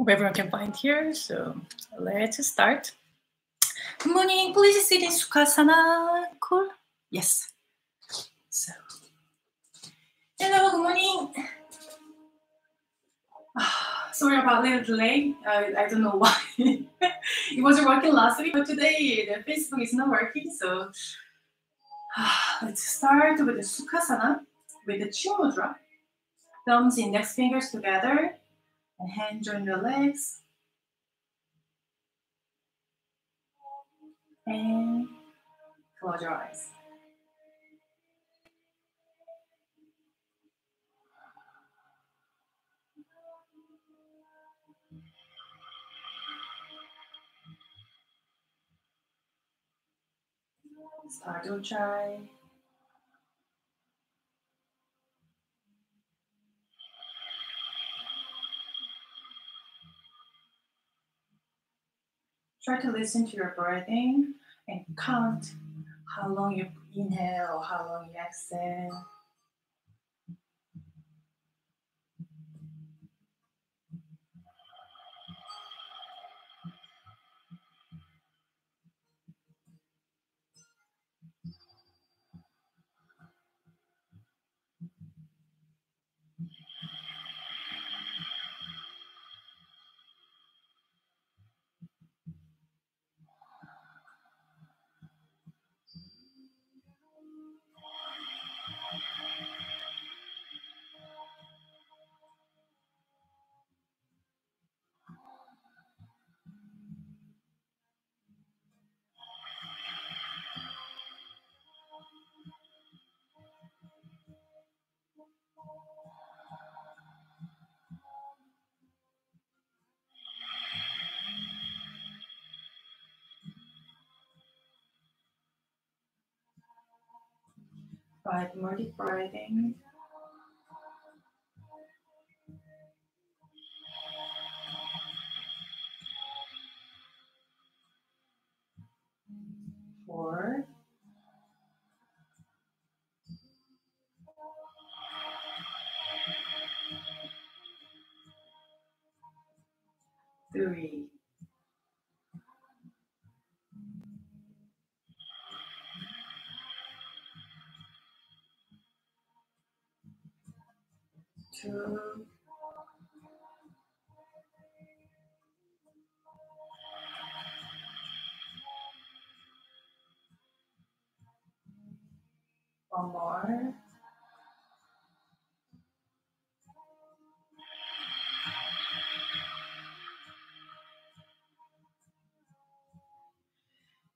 Hope everyone can find here. So let's start. Good morning. Please sit in Sukhasana. Cool. Yes. So, hello. Good morning. Sorry about little delay. I, I don't know why. it wasn't working last week, but today the Facebook is not working. So let's start with the Sukhasana with the chin. Thumbs, index fingers together and hand join your legs. And close your eyes. Start to try. Try to listen to your breathing and count how long you inhale or how long you exhale. More deep breathing. Two. One more.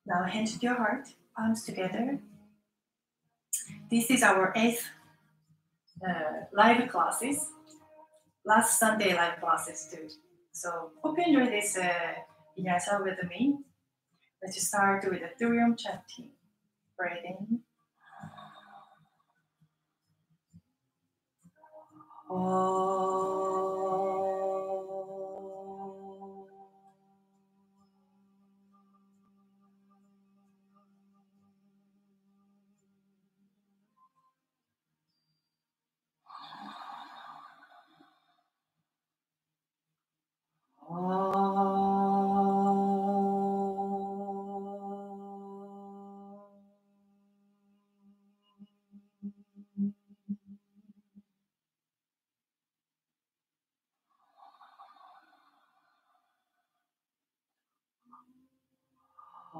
Now hands to your heart, arms together. This is our eighth uh, live classes. Last Sunday live classes too. So hope you enjoy this uh, vinyasa with me. Let's start with the Thurium chanting. Breathing.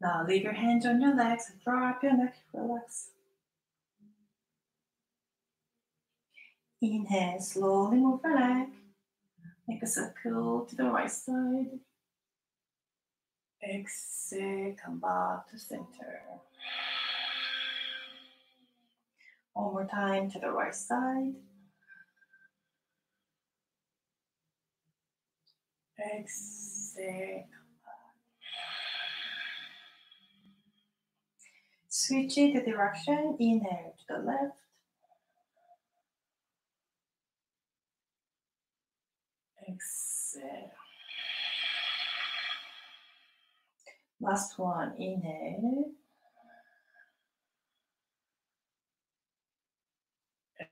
Now leave your hands on your legs and drop your neck, relax. Inhale, slowly move your leg. Make a circle to the right side. Exhale, come back to center. One more time to the right side. Exhale, come back. Switch it the direction. Inhale to the left. Exhale. Last one. Inhale.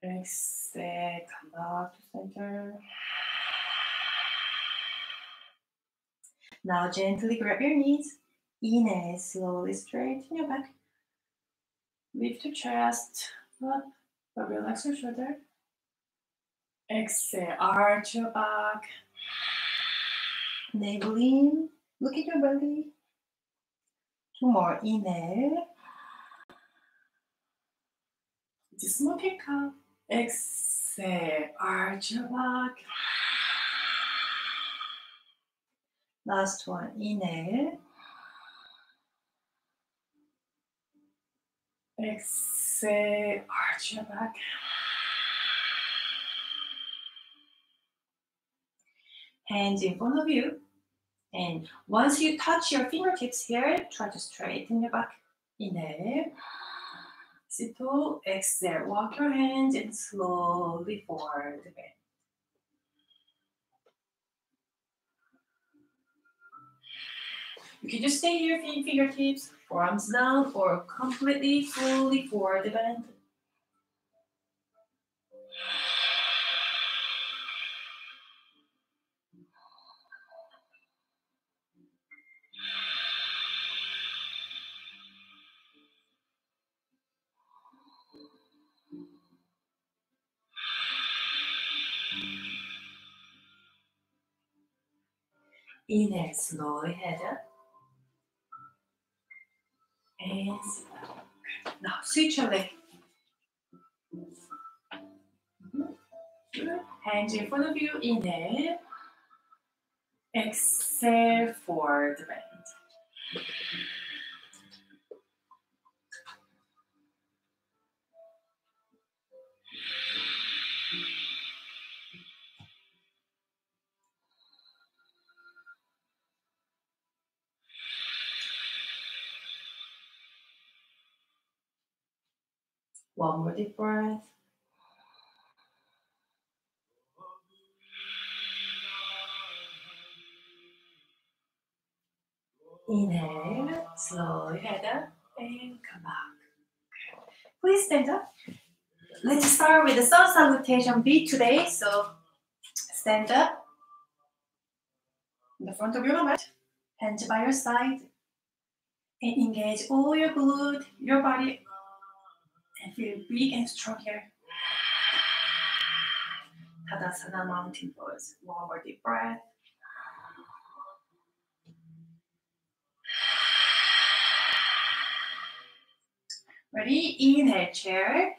Exhale. Come back to center. Now gently grab your knees. Inhale, slowly straighten your back. Lift your chest up, but relax your shoulder. Exhale, arch your back. Navel in, look at your belly. Two more, inhale. Just more kick up. Exhale, arch your back. Last one, inhale. Exhale, arch your back. Hands in front of you. And once you touch your fingertips here, try to straighten your back. Inhale. Sit tall. Exhale. Walk your hands and slowly forward You can just stay here, fingertips, forearms down, or completely, fully forward the bend. Inhale, slowly head up. And now switch leg. Hands in front of you, inhale. Exhale, forward bend. One more deep breath. Inhale, slowly head up and come back. Please stand up. Let's start with the sun salutation B today. So stand up in the front of your mat, hands by your side, and engage all your glute, your body, and feel big and strong here. Tadasana mountain pose. One more deep breath. Ready? Inhale, chair.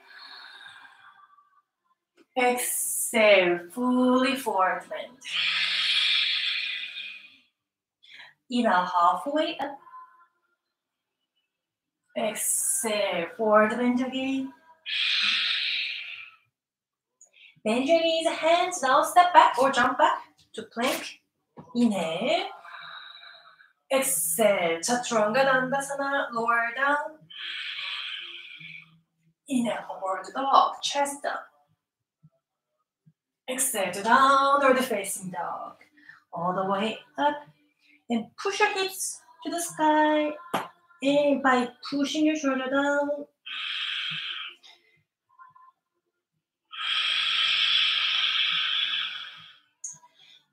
Exhale, fully forward bend. Inhale, halfway up. Exhale, forward bend again. Bend your knees, hands down, step back or jump back to plank. Inhale. Exhale, Chaturanga Dandasana, lower down. Inhale, forward dog, chest up. Exhale to downward facing dog. All the way up. And push your hips to the sky. And by pushing your shoulder down.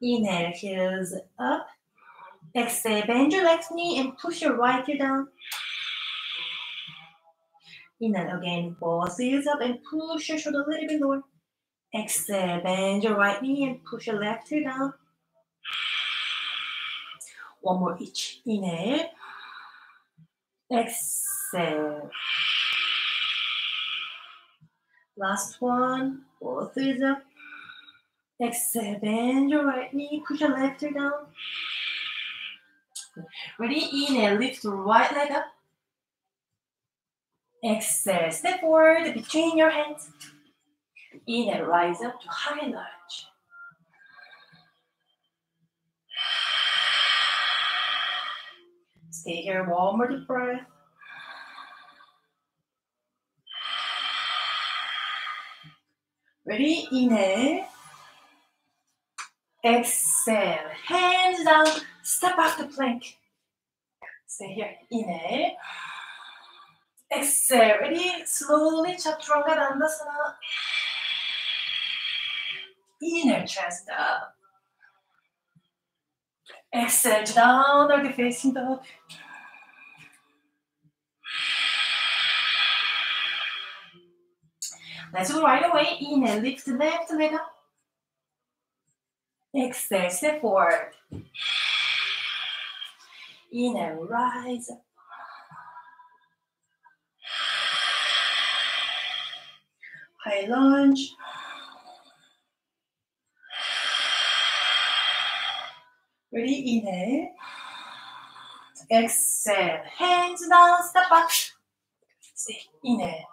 Inhale, heels up. Exhale, bend your left knee and push your right heel down. Inhale again, both heels up and push your shoulder a little bit lower. Exhale, bend your right knee and push your left heel down. One more each. Inhale. Exhale. Last one. Both heels up. Exhale, bend your right knee, push your left heel down. Ready? Inhale, lift your right leg up. Exhale, step forward between your hands. Inhale, rise up to high lunge. Stay here one more deep breath. Ready? Inhale. Exhale. Hands down. Step off the plank. Stay here. Inhale. Exhale. Ready? Slowly chaturanga dandasana. Inhale, chest up. Exhale, downward facing dog. Let's go right away. Inhale, lift the left leg up. Exhale, step forward. Inhale, rise up. High lunge. Ready? Inhale. Exhale. Hands down, step back. Stay. Inhale.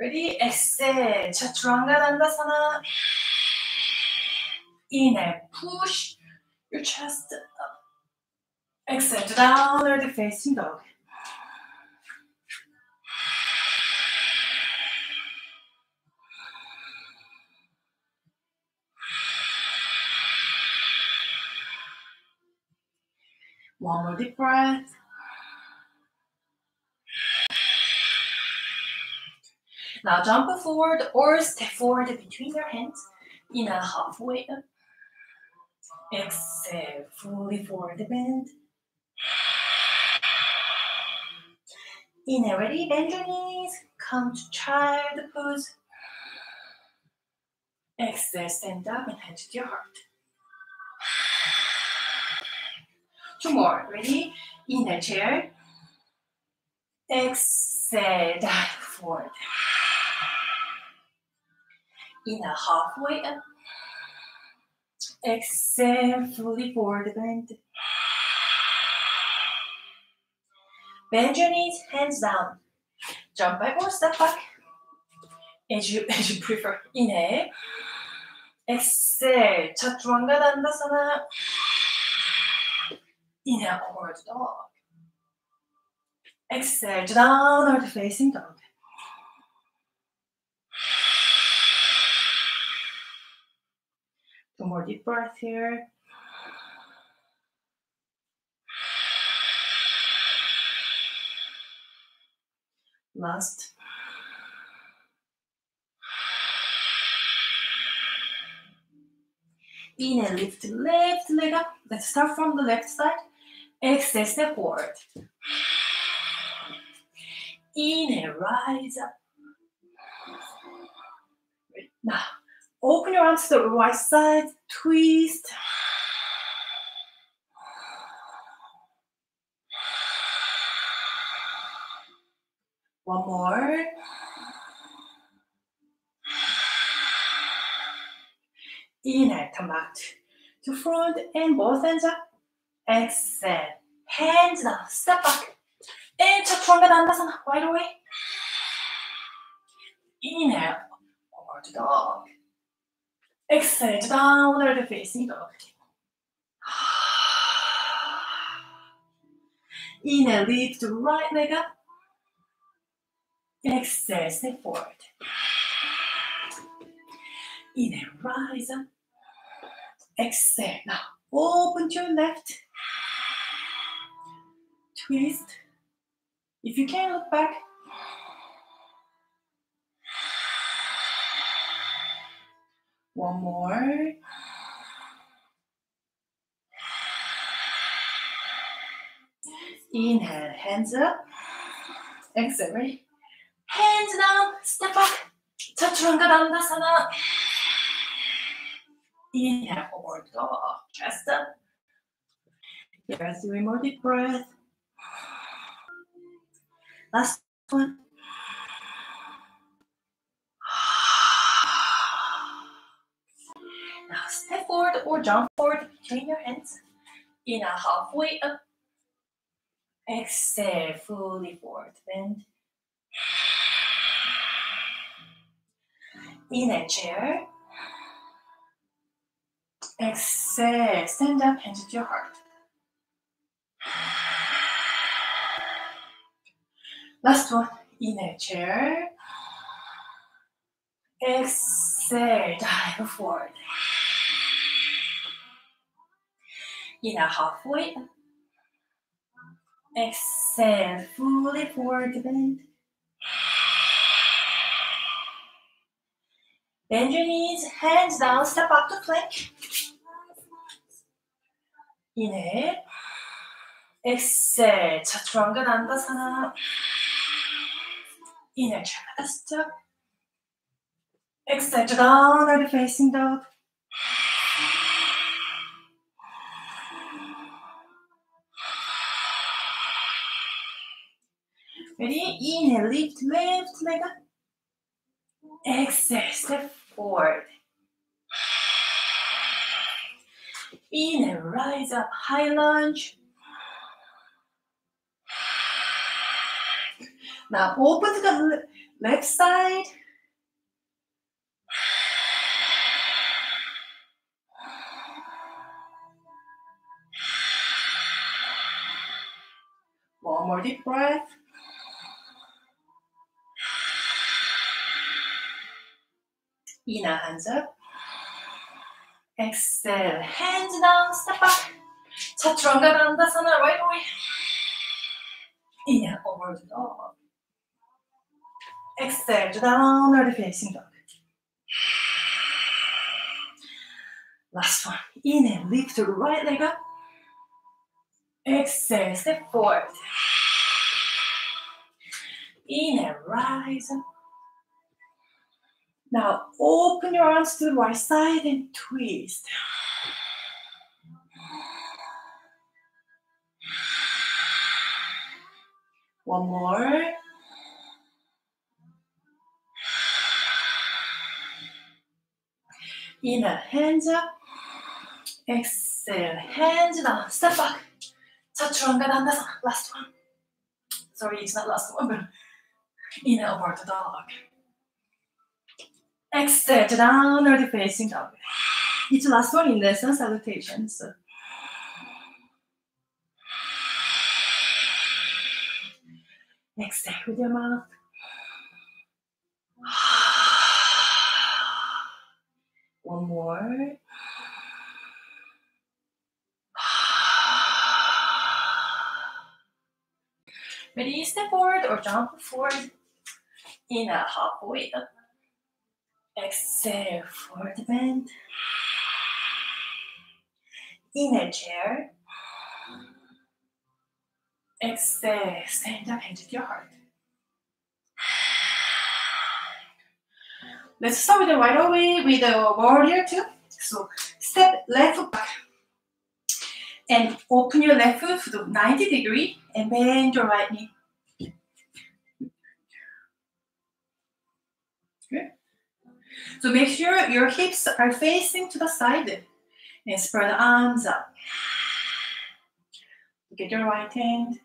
Ready? Exhale. Chaturanga Dandasana. Inhale. Push your chest up. Exhale. Downward facing dog. One more deep breath. Now jump forward or step forward between your hands in a halfway up. Exhale, fully forward bend. Inhale, ready, bend your knees. Come to child pose. Exhale, stand up and head to your heart. Two more. Ready? Inhale, chair. Exhale, dive forward. Inhale, halfway up. Exhale, fully forward bend. Bend your knees, hands down. Jump back or step back. As you, as you prefer. Inhale. Exhale, chaturanga dandasana. Inhale, upward dog. Exhale, downward facing dog. Two more deep breath here. Last. Inhale, lift left leg up. Let's start from the left side. Exhale, step forward. Inhale, rise up. Now, open your arms to the right side, twist. One more. Inhale, come back to front and both hands up. Exhale, hands down, step back. And chaturanga dandasana, right away. Inhale, forward dog. Exhale, downward facing dog. Inhale, lift the right leg up. Exhale, step forward. Inhale, rise up. Exhale. Now, open to your left. Twist. If you can, look back. One more. Inhale, hands up. Exhale, ready? Hands down, step back. Chaturanga Dandasana. Inhale, forward dog, chest up. Yes, doing more deep breath. Last one. Now step forward or jump forward between your hands. In a halfway up. Exhale, fully forward bend. In a chair. Exhale, stand up, hands to your heart. Last one, in a chair. Exhale, dive forward. Inhale, halfway. Exhale, fully forward bend. Bend your knees, hands down, step up to plank. Inhale. Exhale, chaturanga dandasana. Inhale, Tripada step. Exhale, downward facing dog. Ready? Inhale, lift left leg up. Exhale, step forward. Inhale, rise up, high lunge. Now open the left side. One more deep breath. Inhale, hands up. Exhale, hands down, step back. Chaturanga Dandasana, right away. Inhale, over the dog. Exhale, downward facing dog. Last one. Inhale, lift the right leg up. Exhale, step forward. Inhale, rise up. Now open your arms to the right side and twist. One more. Inhale, hands up. Exhale, hands down. Step back. Chaturanga Dandasana. Last one. Sorry, it's not last one, but inhale, the dog. Exhale, downward facing dog. It's the last one in the sun salutation. So. Exhale with your mouth. More. Ready, step forward or jump forward. in Inhale, halfway up. Exhale, forward bend. Inhale, chair. Exhale, stand up, hand to your heart. Let's start with the right away with the warrior two. So step left foot back and open your left foot to 90 degree and bend your right knee. Good. So make sure your hips are facing to the side and spread the arms up. Get your right hand.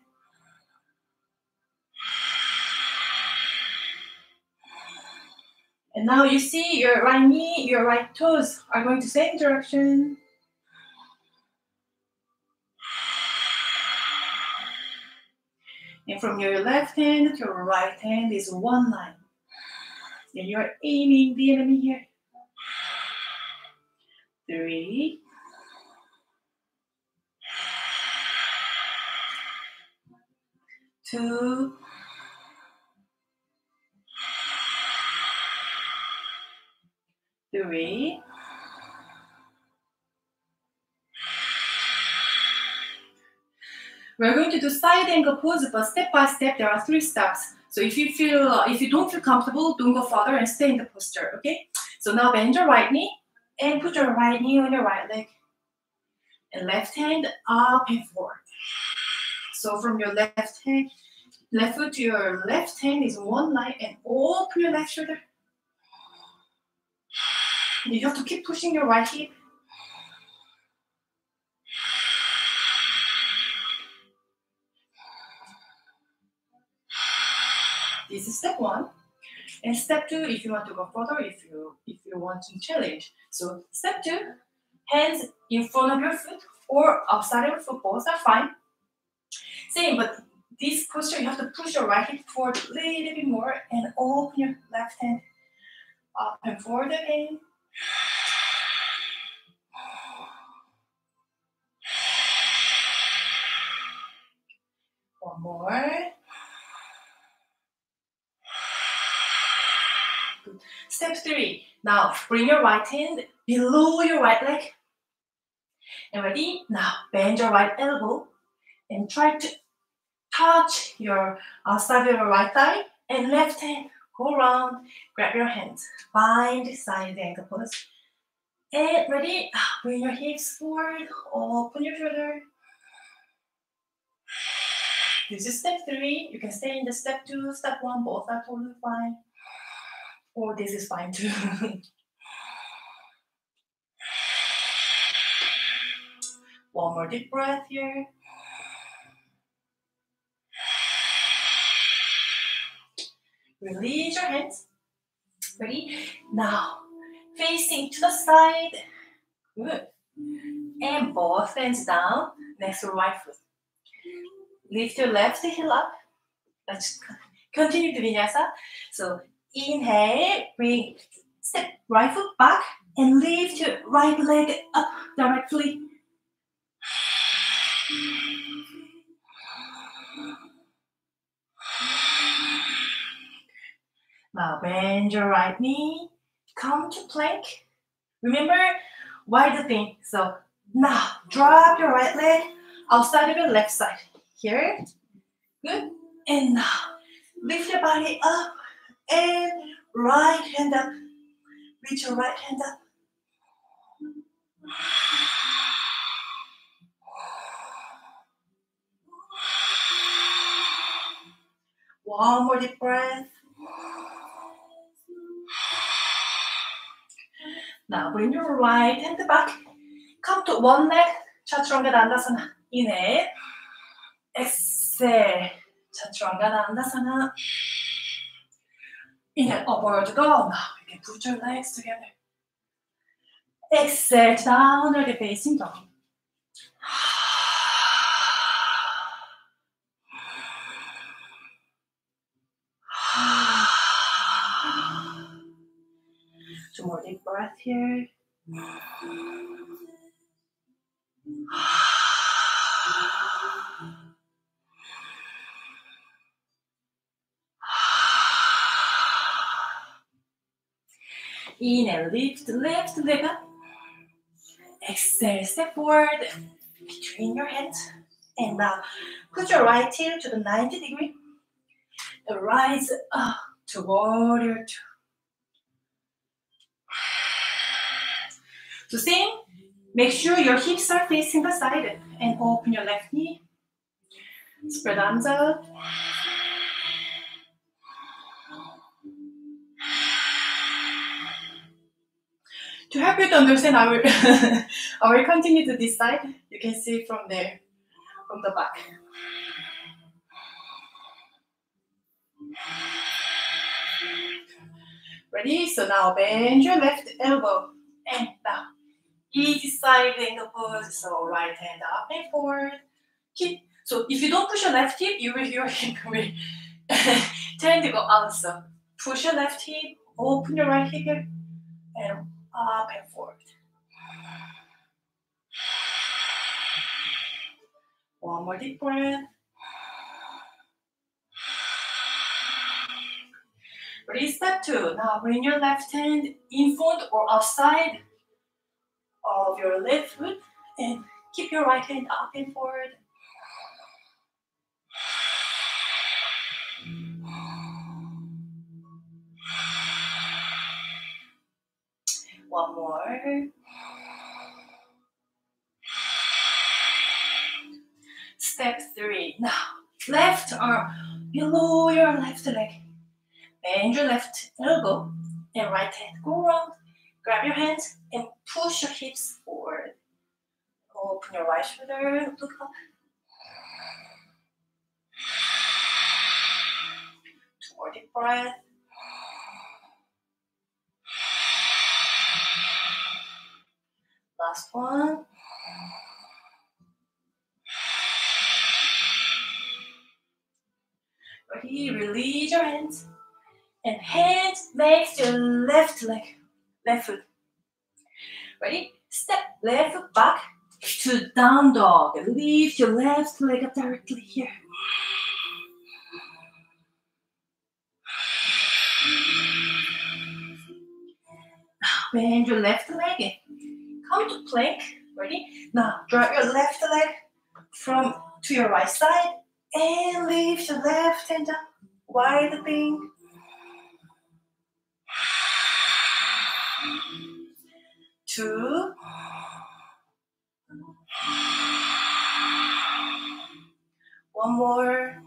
And now you see your right knee, your right toes are going to same direction. And from your left hand to your right hand is one line. And you're aiming the enemy here. Three. Two. Three. We're going to do side angle pose, but step by step, there are three steps. So if you feel, uh, if you don't feel comfortable, don't go further and stay in the posture, okay? So now bend your right knee and put your right knee on your right leg. And left hand up and forward. So from your left hand, left foot to your left hand is one line and open your left shoulder. You have to keep pushing your right hip. This is step one. And step two, if you want to go further, if you if you want to challenge. So step two, hands in front of your foot or outside of your foot, both are fine. Same, but this posture you have to push your right hip forward a little bit more and open your left hand Up and forward again. One more. Good. Step three. Now bring your right hand below your right leg. And ready? Now bend your right elbow and try to touch your uh, outside of your right thigh and left hand. Go around, grab your hands, bind side angle pose. And ready? Ah, bring your hips forward, open your shoulder. This is step three. You can stay in the step two, step one, both are totally fine. Or this is fine too. one more deep breath here. Release your hands. Ready? Now, facing to the side. Good. And both hands down next to right foot. Lift your left heel up. Let's continue the vinyasa. So inhale, bring step right foot back and lift your right leg up directly. Uh, now bend your right knee, come to plank. Remember, wide the thing. So now drop your right leg outside of your left side. Here, good. And now lift your body up and right hand up. Reach your right hand up. One more deep breath. Now bring your right hand back. Come to one leg. Chaturanga Dandasana. Inhale. Exhale. Chaturanga Dandasana. Inhale, upward dog. Now you can put your legs together. Exhale, downward facing dog. Two more deep breath here. Inhale, lift, left leg up. Exhale, step forward between your hands. And now put your right heel to the 90 degree. Rise up to warrior two. So same, make sure your hips are facing the side and open your left knee. Spread arms out. To help you to understand, I will, I will continue to this side. You can see from there, from the back. Ready? So now bend your left elbow and down. Easy side angle pose. So right hand up and forward. Keep. So if you don't push your left hip, you will your hip will tend to go out. So push your left hip, open your right hip, and up and forward. One more deep breath. Ready, step two. Now bring your left hand in front or outside of your left foot and keep your right hand up and forward. One more. Step three. Now, left arm below your left leg. Bend your left elbow and right hand. Go around. Grab your hands and push your hips forward. Open your right shoulder. Look up. Deep breath. Last one. Ready? Release your hands And hands next to left leg, left foot. Ready? Step left foot back to down dog. And lift your left leg up directly here. Bend your left leg. Come to plank. Ready? Now drop your left leg from to your right side and lift your left hand up. Wide open. Two. One more.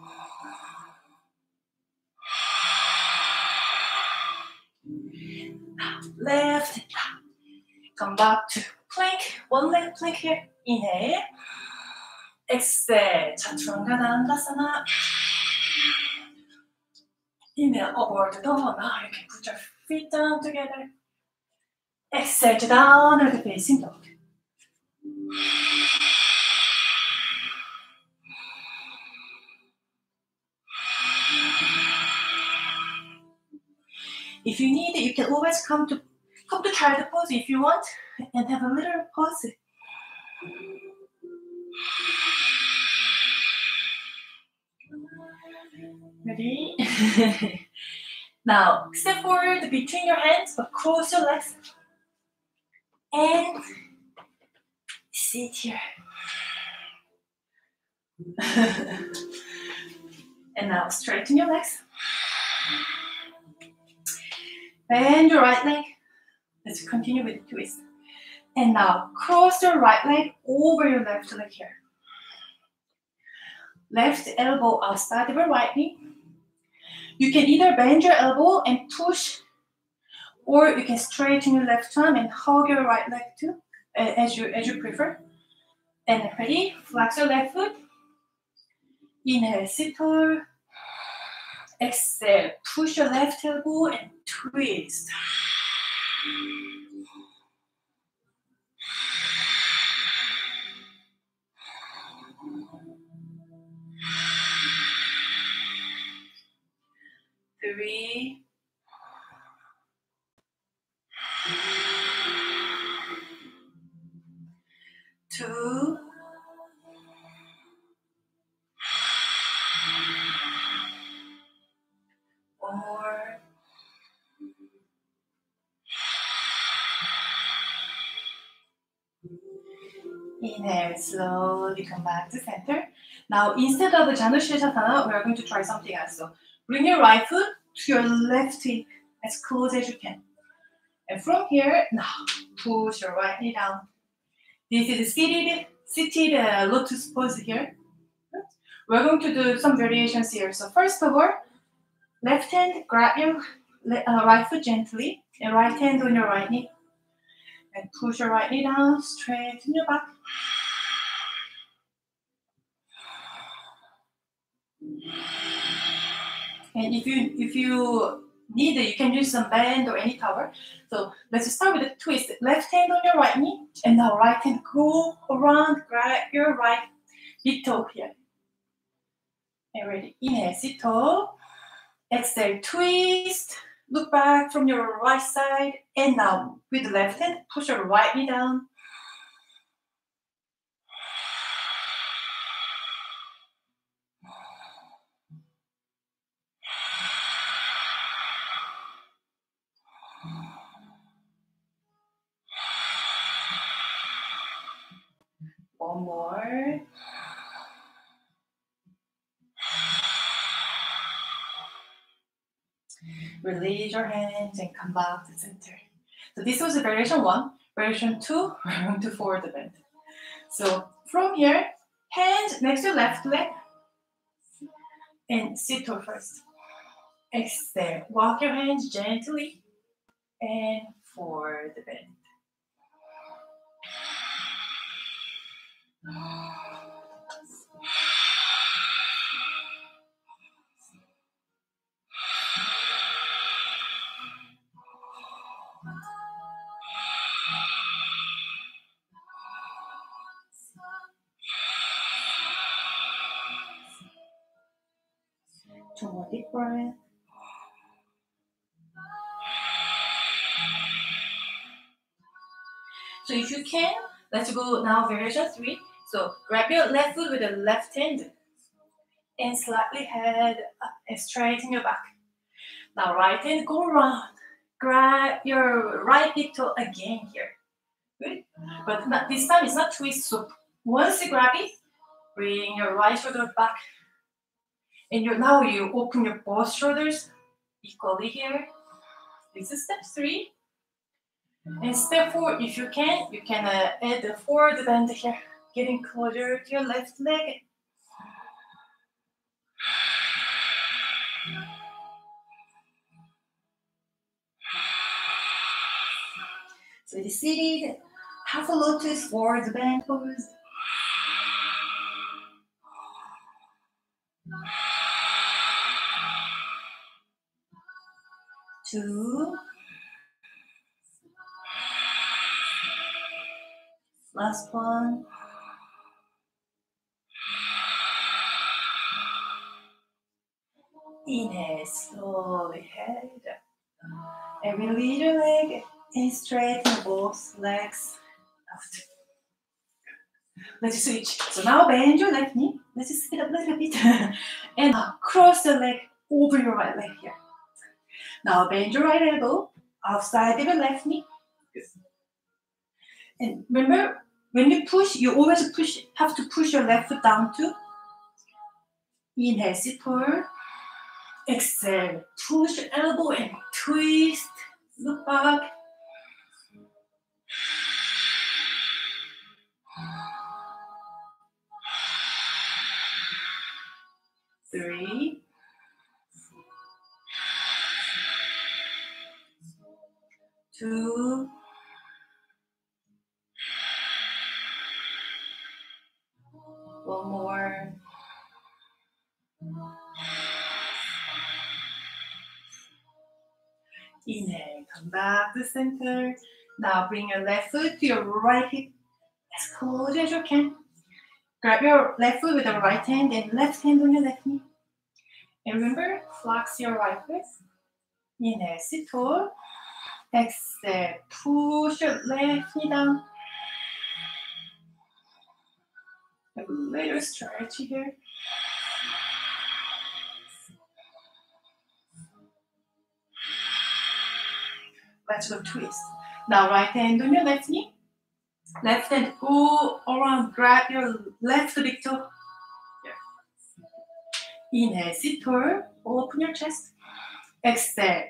Left. Come back to plank. One leg plank here. Inhale. Exhale. Chaturanga Dandasana. Inhale the door. Now you can put your feet down together. Exhale to downward facing dog. If you need, it, you can always come to come to try the pose if you want, and have a little pose. Ready? now, step forward between your hands, but cross your legs. And sit here. and now straighten your legs. Bend your right leg. Let's continue with the twist. And now cross your right leg over your left leg here. Left elbow outside of your right knee. You can either bend your elbow and push, or you can straighten your left arm and hug your right leg too, as you as you prefer. And ready? Flex your left foot. Inhale, sit tall. Exhale, push your left elbow and twist. Three. Two. Inhale, slowly come back to center. Now, instead of the Janushirasana, we are going to try something else. So, bring your right foot to your left hip as close as you can. And from here, now push your right knee down. This is seated, seated uh, lotus pose here. We're going to do some variations here. So first of all, left hand grab your uh, right foot gently, and right hand on your right knee, and push your right knee down, straighten your back. And if you if you it, you can use some band or any cover. So let's start with a twist. Left hand on your right knee, and now right hand go around, grab your right big toe here. And ready. Inhale, sit tall. Exhale, twist. Look back from your right side. And now with the left hand, push your right knee down. More. Release your hands and come back to center. So this was variation one. Variation two, we're going to forward the bend. So from here, hands next to left leg and sit tall first. Exhale. Walk your hands gently and forward the bend. So if you can, let's go now variation three. So grab your left foot with the left hand and slightly head up and straighten your back. Now right hand go around. Grab your right big toe again here. Good. But not, this time it's not twist. So once you grab it, bring your right shoulder back. And you now you open your both shoulders equally here. This is step three. And step four, if you can, you can uh, add the forward bend here, getting closer to your left leg. So it is seated, half a lotus forward bend pose. Two. Last one. Inhale, slowly head and release your leg and straighten both legs out. Let's switch. So now bend your left knee. Let's just speed up a little bit. and cross the leg over your right leg here. Now bend your right elbow outside of your left knee. And remember, when you push, you always push have to push your left foot down too. Inhale, sit forward. Exhale, push elbow and twist. Look back. Three. Two. Back to center. Now bring your left foot to your right hip as close as you can. Grab your left foot with the right hand and left hand on your left knee. And remember, flex your right foot. Inhale, sit tall. Exhale, push your left knee down. A little stretch here. Go twist. Now right hand on your left knee. Left hand go around, grab your left big toe. Inhale, sit tall, open your chest. Exhale,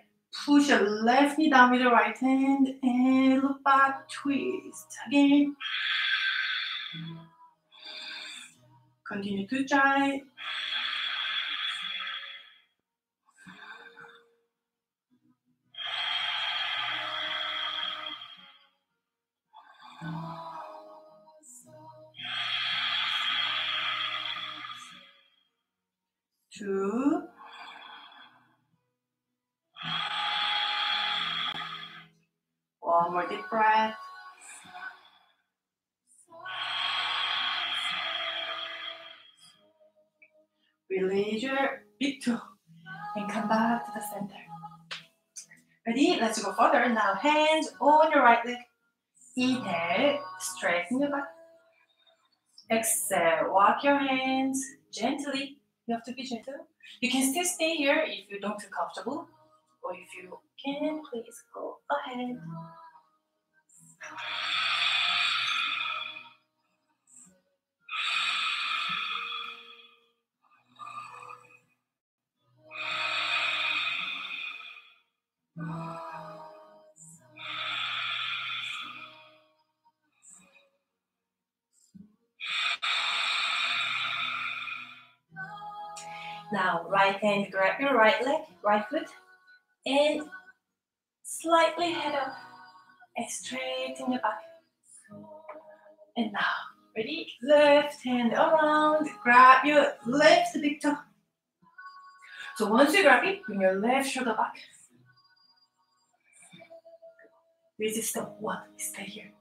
push your left knee down with your right hand and look back, twist again. Continue to try. Two. One more deep breath. Release your big toe and come back to the center. Ready? Let's go further. Now hands on your right leg. Inhale, straighten your back. Exhale, walk your hands gently. You have to be gentle. You can still stay here if you don't feel comfortable. Or if you can, please go ahead. Now, right hand, grab your right leg, right foot, and slightly head up and straighten your back. And now, ready? Left hand around, grab your left big toe. So once you grab it, bring your left shoulder back. This is step one, stay here.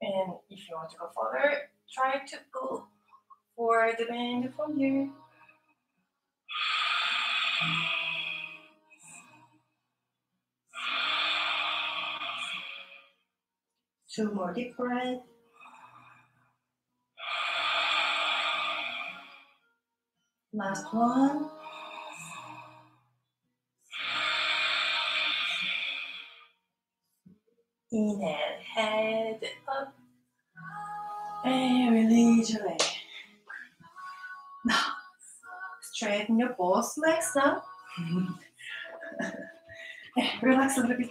And if you want to go further, try to go for the bend from here. Two more deep breath. Last one. Inhale, head up. And release your both legs now. Relax a little bit.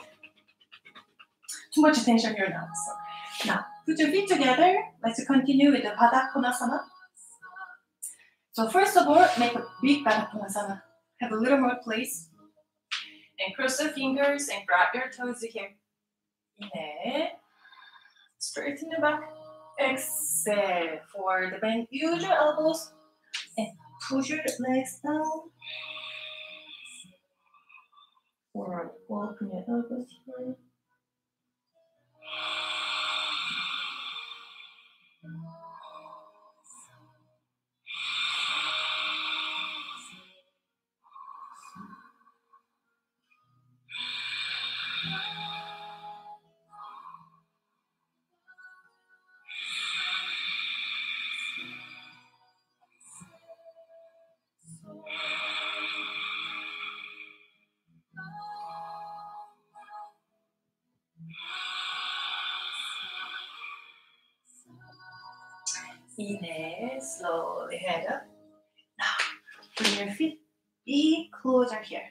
Too much attention here now. So now put your feet together. Let's continue with the Baddha Konasana. So first of all, make a big Baddha Konasana. Have a little more place. And cross your fingers and grab your toes here. Inhale. Straighten the back. Exhale. For the bend. Use your elbows and push your legs down. Forward. Open your elbows here. Inhale, the head up. Now, bring your feet be closer here.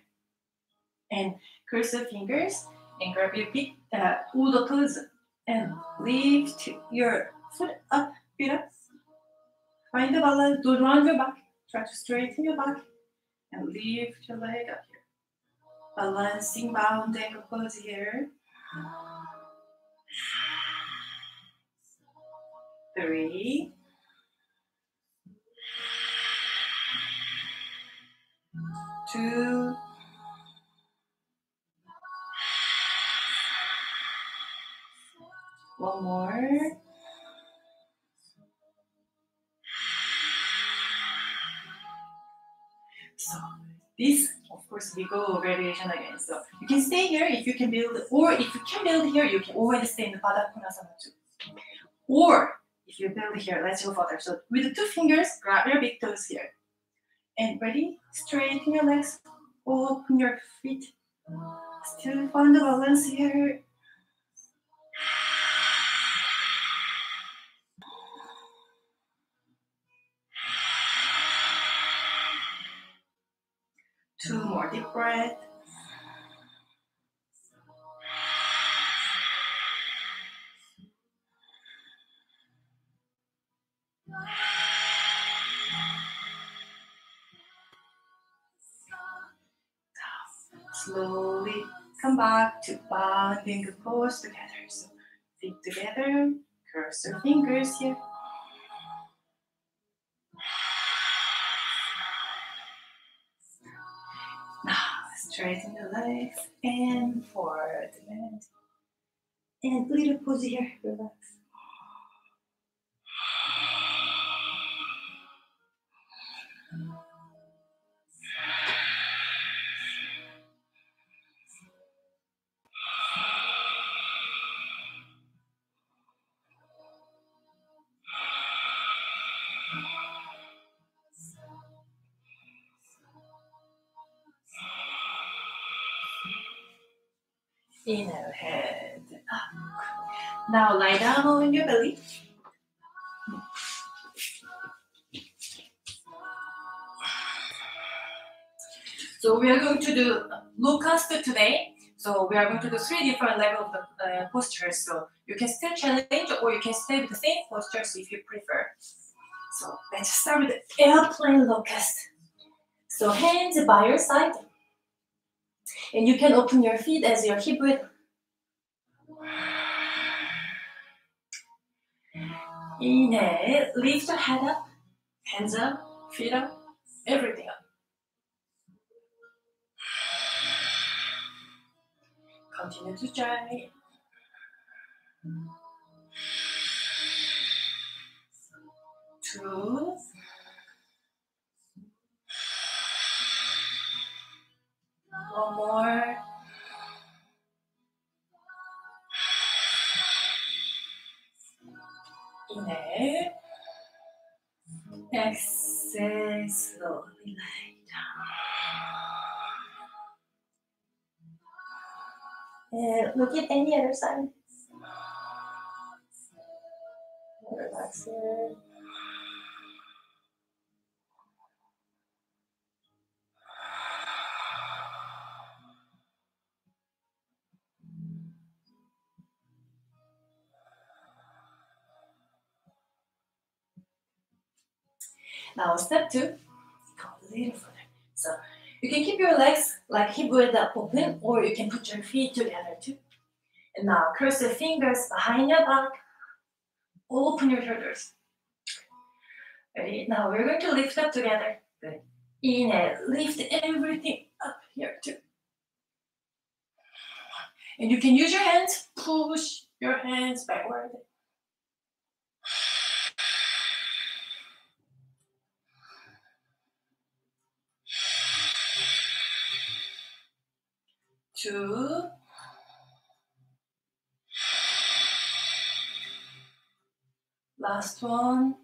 And cross your fingers and grab your feet, uh, udo toes, and lift your foot up, feet up. Find the balance, don't round your back. Try to straighten your back and lift your leg up here. Balancing bound angle pose here. Three. Two. One more. So this, of course, we go variation again. So you can stay here if you can build, or if you can build here, you can always stay in the Baddha Konasana too. Or if you build here, let's go further. So with the two fingers, grab your big toes here. And ready? Straighten your legs, open your feet. Still find the balance here. Two more deep breath. Back to bonding the pose together. So feet together, cross your fingers here. Now straighten the legs and forward bend. And little pose here, relax. Inhale, head up. Now lie down on your belly. So we are going to do locust today. So we are going to do three different level of the uh, postures. So you can still challenge or you can stay with the same postures if you prefer. So let's start with the airplane locust. So hands by your side. And you can open your feet as your hip width. Inhale, lift your head up, hands up, feet up, everything up. Continue to try. Two. One more. Inhale. Exhale, slowly lay down. And look at any other side. Relax here. Step two, go a little further. So you can keep your legs like hip width open, or you can put your feet together too. And now cross your fingers behind your back. Open your shoulders. Ready? Now we're going to lift up together. Good. Inhale, lift everything up here too. And you can use your hands, push your hands backward. Two. Last one.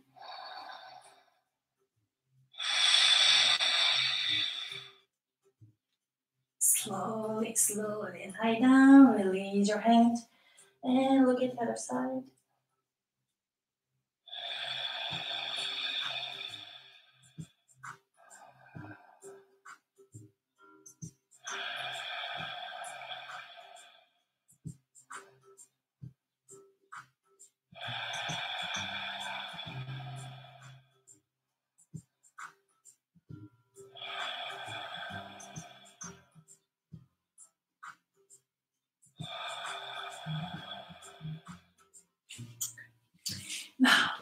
Slowly, slowly lie down, release your hand, and look at the other side.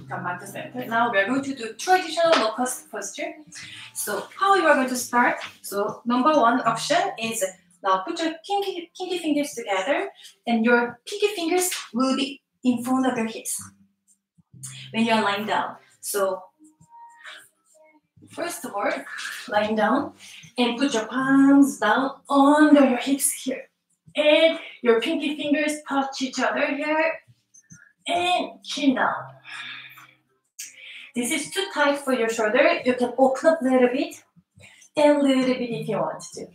Now, come back to center. Now we are going to do traditional locust posture. So how you are going to start? So number one option is now put your pinky fingers together and your pinky fingers will be in front of your hips when you are lying down. So first of all, lying down and put your palms down under your hips here. And your pinky fingers touch each other here and chin down. This is too tight for your shoulder. You can open up a little bit and a little bit if you want to.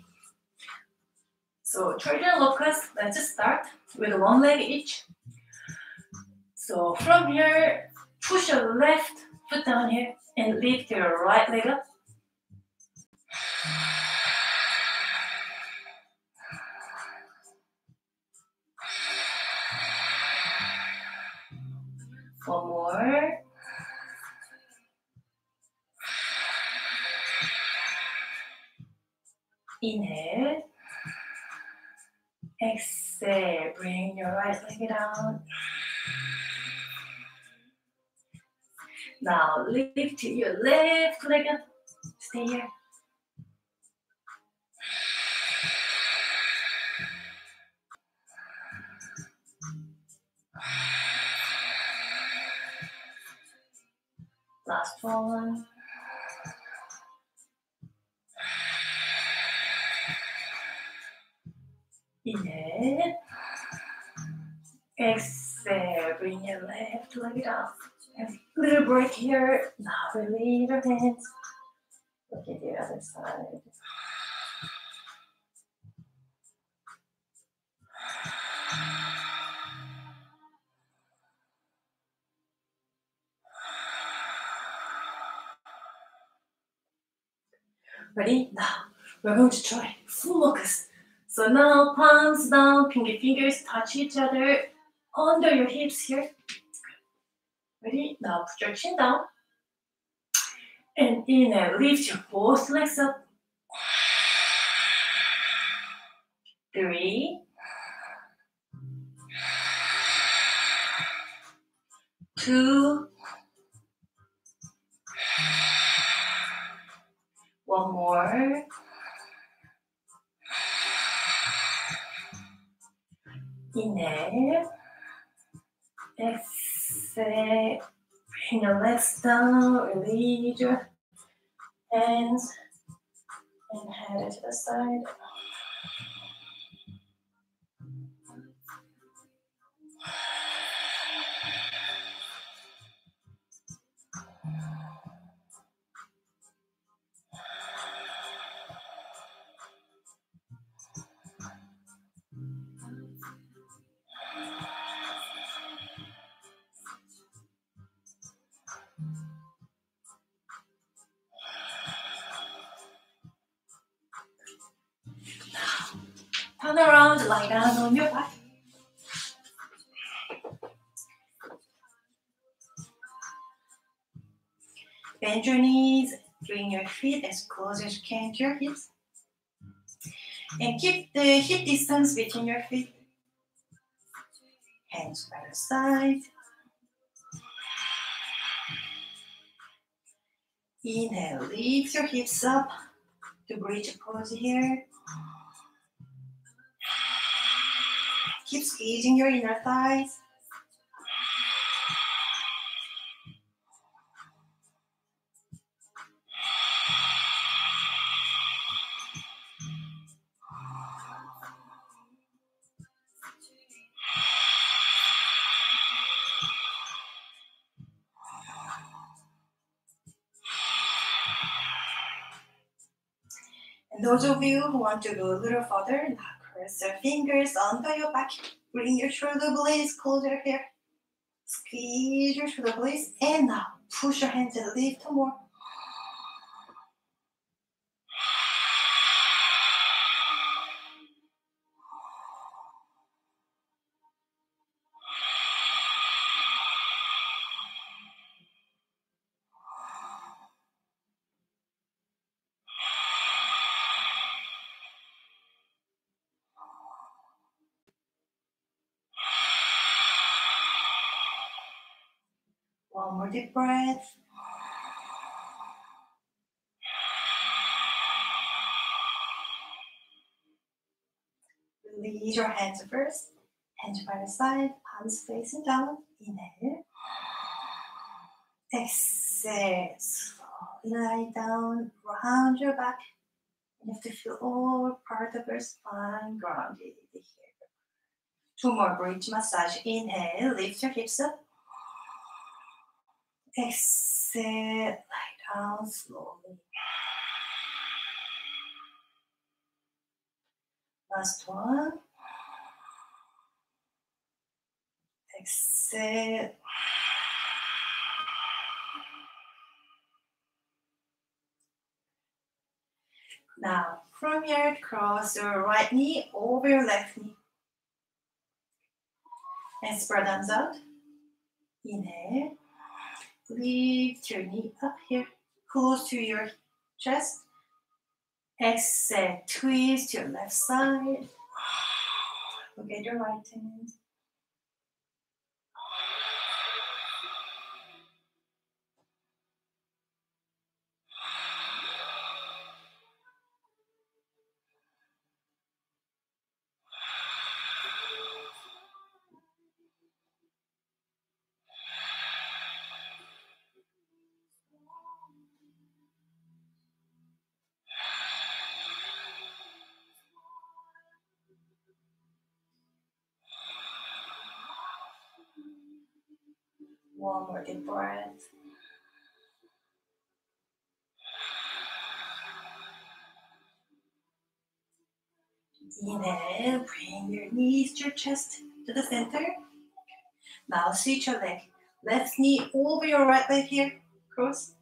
So traditional locust, let's just start with one leg each. So from here, push your left foot down here and lift your right leg up. One more. Inhale. Exhale. Bring your right leg down. Now lift your left leg up. Stay here. Last one. Inhale. Exhale. Bring your left leg up. A little break here. Now release your hands. Look at the other side. Ready? Now we're going to try full locust. So now palms down, pinky fingers touch each other under your hips here. Ready? Now put your chin down. And inhale, lift your both legs up. Three. Two. One more. Inhale. Exhale. Bring your legs down. Release hands. And head it to the side. Turn around, lie down on your back. Bend your knees, bring your feet as close as you can to your hips. And keep the hip distance between your feet. Hands by the side. Inhale, lift your hips up to bridge pose here. Keep squeezing your inner thighs. And those of you who want to go a little further, cross your fingers under your back. Bring your shoulder blades closer here. Squeeze your shoulder blades and now push your hands and lift more. Breath. Release your hands first. Hands by the side, palms facing down. Inhale. Exhale. Slowly lie down, round your back. You have to feel all part of your spine grounded here. Two more bridge massage. Inhale, lift your hips up. Exhale, lie down slowly. Last one. Exhale. Now, from here, cross your right knee over your left knee. And spread arms out. Inhale. Lift your knee up here, close to your chest. Exhale, twist your left side. Look at your right hand. Inhale, bring your knees to your chest to the center. Now switch your leg. Left knee over your right leg here. Cross.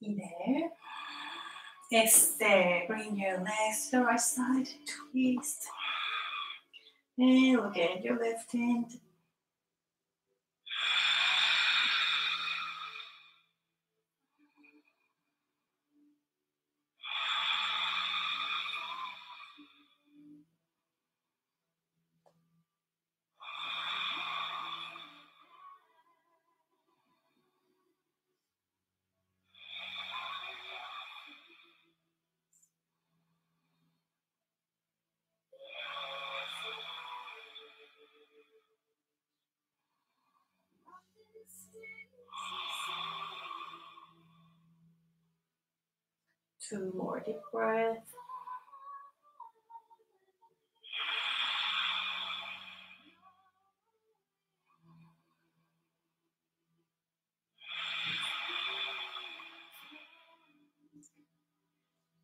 Inhale. Exhale. Bring your legs to the right side. Twist. And look at your left hand. More deep breath.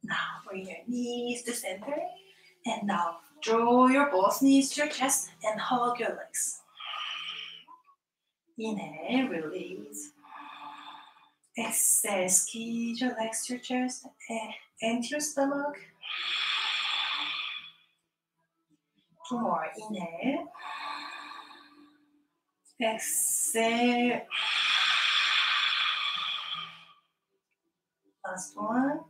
Now bring your knees to center and now draw your both knees to your chest and hug your legs. Inhale, release. Exhale, squeeze your legs to your chest, empty your stomach. Two more. Inhale. Exhale. Last one.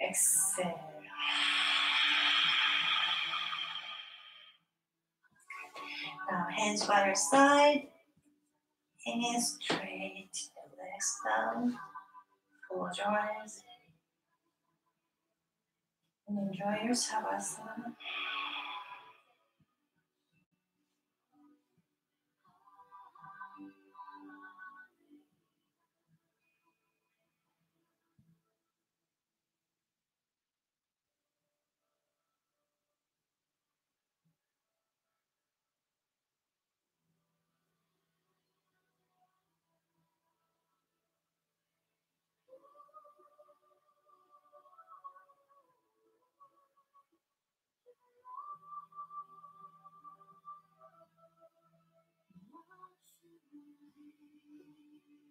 Exhale. Now hands by your side. Hands straight. Legs down. Close your eyes. And enjoy your savasana.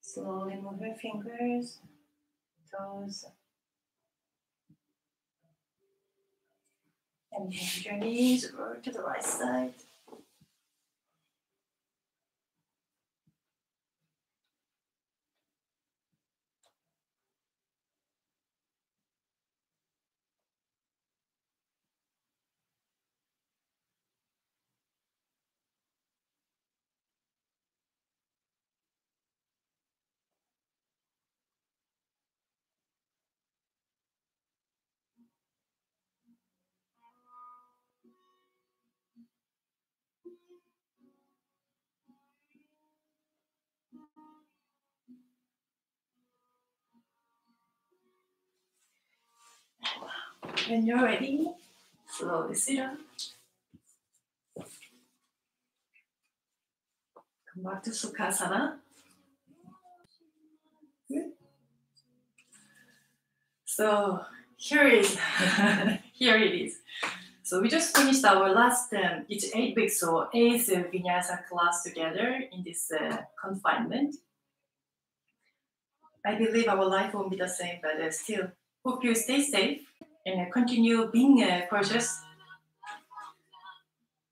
Slowly move your fingers, toes, and bend your knees over to the right side. When you're ready, slowly sit up. Come back to Sukhasana. So here is here it is. So we just finished our last um, it's eight weeks or eighth vinyasa class together in this uh, confinement. I believe our life won't be the same, but uh, still hope you stay safe uh, continue being conscious.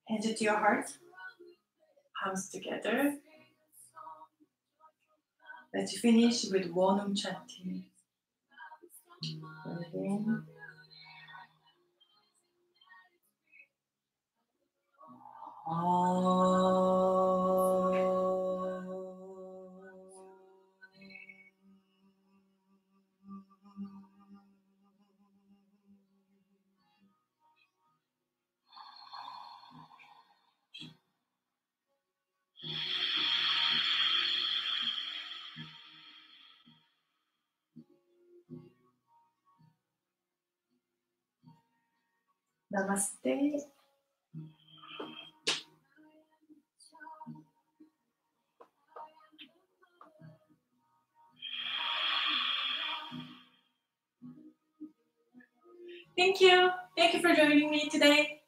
Hand to your heart, hands together. Let's finish with one chanting. Oh. Namaste. Thank you. Thank you for joining me today.